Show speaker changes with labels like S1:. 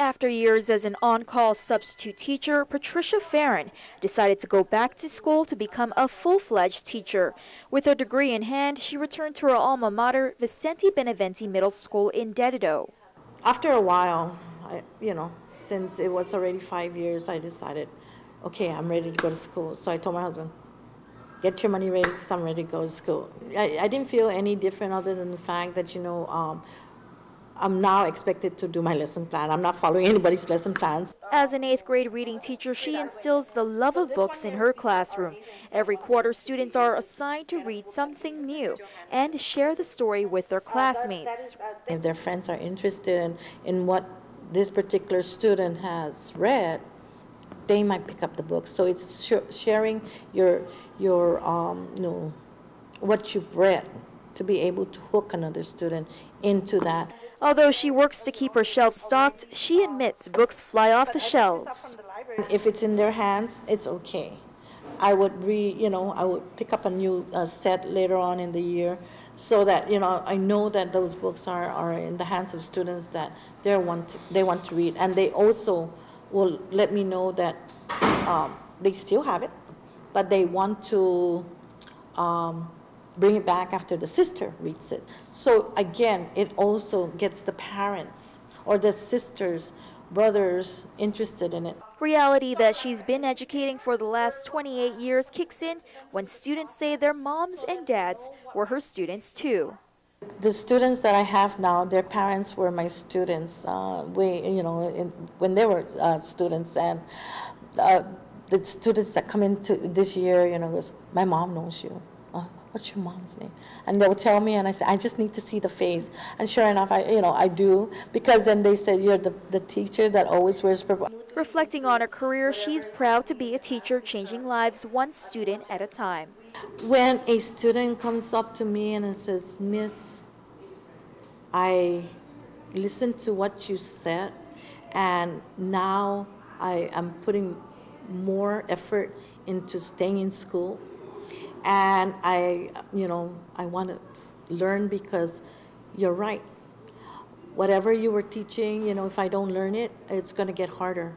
S1: After years as an on-call substitute teacher, Patricia Fejeran decided to go back to school to become a full-fledged teacher. With her degree in hand, she returned to her alma mater, Vicente Benavente Middle School in Dededo.
S2: After a while, I, you know, since it was already five years, I decided, okay, I'm ready to go to school. So I told my husband, get your money ready because I'm ready to go to school. I, I didn't feel any different other than the fact that, you know, um, I'm now expected to do my lesson plan. I'm not following anybody's lesson plans.
S1: As an eighth grade reading teacher, she instills the love of books in her classroom. Every quarter, students are assigned to read something new and share the story with their classmates.
S2: If their friends are interested in, in what this particular student has read, they might pick up the book. So it's sh sharing your, your um, you know, what you've read to be able to hook another student into that.
S1: Although she works to keep her shelves stocked, she admits books fly off the shelves.
S2: If it's in their hands, it's okay. I would re, you know, I would pick up a new uh, set later on in the year so that, you know, I know that those books are, are in the hands of students that they want to, they want to read. And they also will let me know that um, they still have it, but they want to um, bring it back after the sister reads it. So again, it also gets the parents or the sisters, brothers interested in it.
S1: Reality that she's been educating for the last 28 years kicks in when students say their moms and dads were her students too.
S2: The students that I have now, their parents were my students. Uh, we, you know, in, when they were uh, students, and uh, the students that come into this year, you know, goes, my mom knows you what's your mom's name? And they'll tell me, and I say, I just need to see the face. And sure enough, I, you know, I do, because then they said, you're the, the teacher that always wears purple.
S1: Reflecting on her career, she's proud to be a teacher changing lives one student at a time.
S2: When a student comes up to me and says, Miss, I listened to what you said, and now I am putting more effort into staying in school and I, you know, I want to learn because you're right. Whatever you were teaching, you know, if I don't learn it, it's going to get harder.